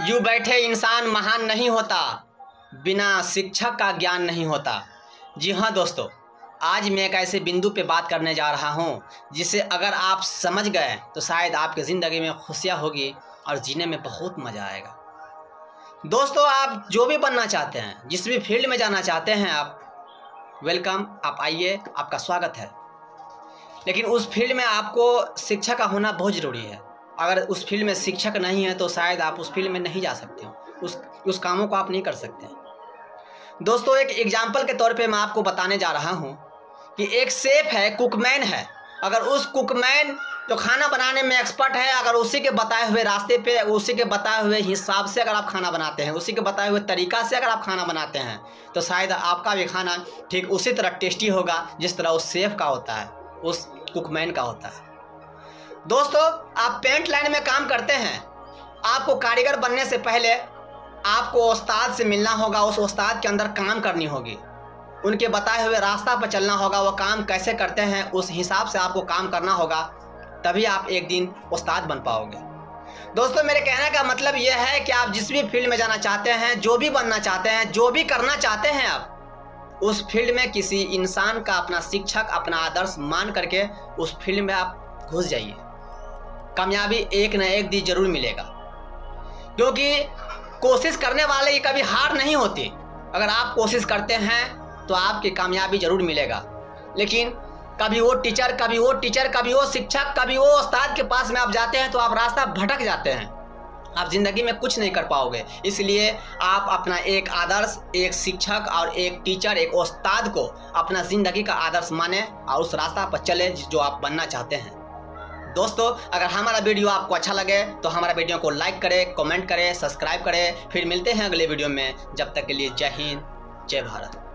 यूँ बैठे इंसान महान नहीं होता, बिना शिक्षक का ज्ञान नहीं होता। जी हाँ दोस्तों, आज मैं एक ऐसे बिंदु पे बात करने जा रहा हूँ, जिसे अगर आप समझ गए तो शायद आपकी ज़िंदगी में खुशियाँ होगी और जीने में बहुत मज़ा आएगा। दोस्तों, आप जो भी बनना चाहते हैं, जिस भी फ़ील्ड में जाना चाहते हैं आप, वेलकम, आप आइए, आपका स्वागत है। लेकिन उस फ़ील्ड में आपको शिक्षा का होना बहुत ज़रूरी है। अगर उस फ़ील्ड में शिक्षक नहीं है तो शायद आप उस फ़ील्ड में नहीं जा सकते हो। उस उस कामों को आप नहीं कर सकते। दोस्तों, एक एग्ज़ाम्पल के तौर पे मैं आपको बताने जा रहा हूँ कि एक सेफ़ है कुकमैन है। अगर उस कुकमैन जो खाना बनाने में एक्सपर्ट है, अगर उसी के बताए हुए रास्ते पे, उसी के बताए हुए हिसाब से अगर आप खाना बनाते हैं, उसी के बताए हुए तरीका से अगर आप खाना बनाते हैं तो शायद आपका भी खाना ठीक उसी तरह टेस्टी होगा, जिस तरह उस सेफ़ का होता है, उस कुकमैन का होता है। दोस्तों, आप पेंट लाइन में काम करते हैं। आपको कारीगर बनने से पहले आपको उस्ताद से मिलना होगा, उस उस्ताद के अंदर काम करनी होगी। उनके बताए हुए रास्ता पर चलना होगा, वो काम कैसे करते हैं, उस हिसाब से आपको काम करना होगा, तभी आप एक दिन उस्ताद बन पाओगे। दोस्तों, मेरे कहने का मतलब यह है कि आप जिस भी फ़ील्ड में जाना चाहते हैं, जो भी बनना चाहते हैं, जो भी करना चाहते हैं आप, उस फ़ील्ड में किसी इंसान का अपना शिक्षक, अपना आदर्श मान करके उस फ़ील्ड में आप घुस जाइए। कामयाबी एक न एक दिन ज़रूर मिलेगा। क्योंकि कोशिश करने वाले की कभी हार नहीं होती। अगर आप कोशिश करते हैं तो आपकी कामयाबी ज़रूर मिलेगा। लेकिन कभी वो टीचर, कभी वो टीचर, कभी वो शिक्षक, कभी वो उस्ताद के पास में आप जाते हैं तो आप रास्ता भटक जाते हैं। आप ज़िंदगी में कुछ नहीं कर पाओगे। इसलिए आप अपना एक आदर्श, एक शिक्षक और एक टीचर, एक उस्ताद को अपना ज़िंदगी का आदर्श माने और उस रास्ता पर चले जो आप बनना चाहते हैं। दोस्तों, अगर हमारा वीडियो आपको अच्छा लगे तो हमारा वीडियो को लाइक करें कमेंट करें सब्सक्राइब करें। फिर मिलते हैं अगले वीडियो में। जब तक के लिए जय हिंद, जय भारत।